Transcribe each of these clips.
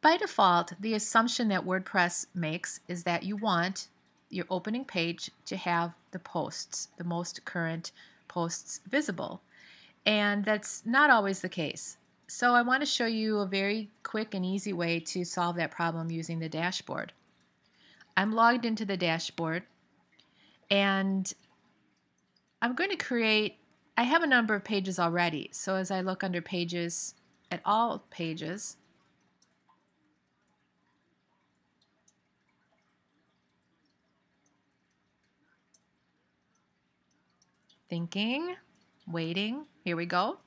By default, the assumption that WordPress makes is that you want your opening page to have the posts, the most current posts visible. And that's not always the case. So I want to show you a very quick and easy way to solve that problem using the dashboard. I'm logged into the dashboard and I'm going to create, I have a number of pages already. So as I look under pages, at all pages, thinking, waiting, here we go.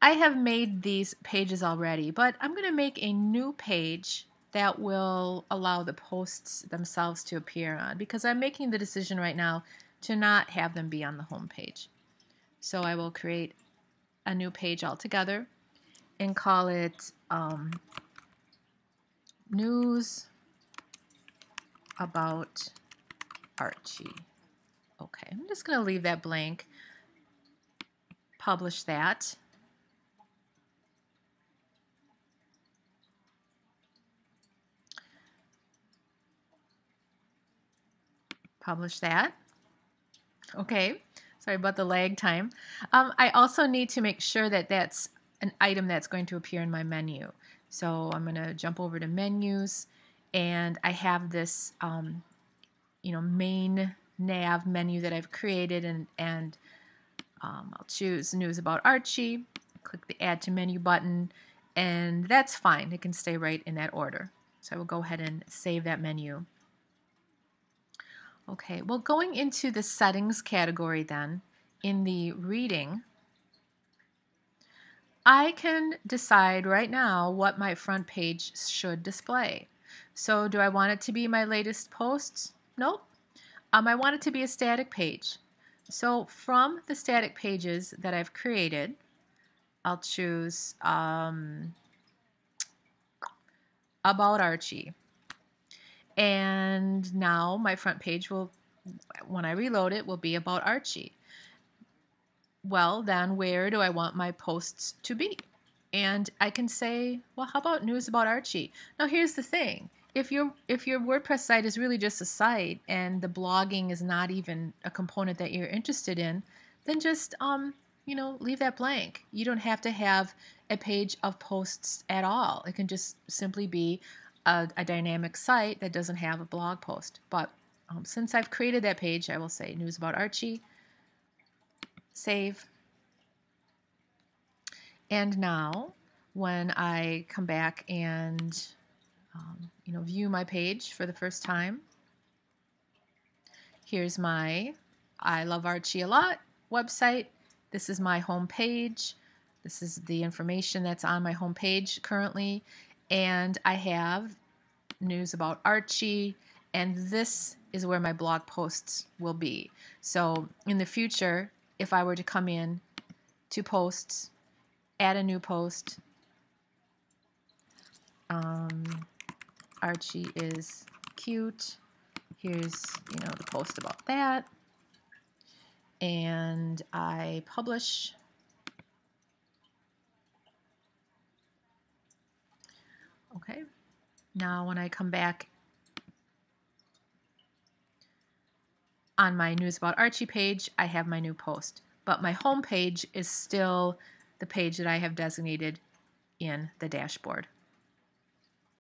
I have made these pages already, but I'm going to make a new page that will allow the posts themselves to appear on because I'm making the decision right now to not have them be on the home page. So I will create a new page altogether and call it um, News about Archie. Okay, I'm just going to leave that blank. Publish that. publish that. Okay, sorry about the lag time. Um, I also need to make sure that that's an item that's going to appear in my menu. So I'm going to jump over to menus and I have this um, you know main nav menu that I've created and, and um, I'll choose news about Archie, click the add to menu button and that's fine. It can stay right in that order. So I will go ahead and save that menu. Okay, well going into the settings category then, in the reading, I can decide right now what my front page should display. So do I want it to be my latest posts? Nope. Um, I want it to be a static page. So from the static pages that I've created, I'll choose um, About Archie. And now my front page will, when I reload it, will be about Archie. Well, then where do I want my posts to be? And I can say, well, how about news about Archie? Now here's the thing. If your if your WordPress site is really just a site and the blogging is not even a component that you're interested in, then just um, you know, leave that blank. You don't have to have a page of posts at all. It can just simply be a, a dynamic site that doesn't have a blog post. But um, since I've created that page, I will say news about Archie, save. And now when I come back and um, you know view my page for the first time, here's my I love Archie a lot website. This is my home page. This is the information that's on my home page currently and I have news about Archie, and this is where my blog posts will be. So in the future, if I were to come in to posts, add a new post, um, Archie is cute. Here's, you know, the post about that. And I publish Okay. Now when I come back on my News About Archie page, I have my new post. But my home page is still the page that I have designated in the dashboard.